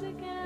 again.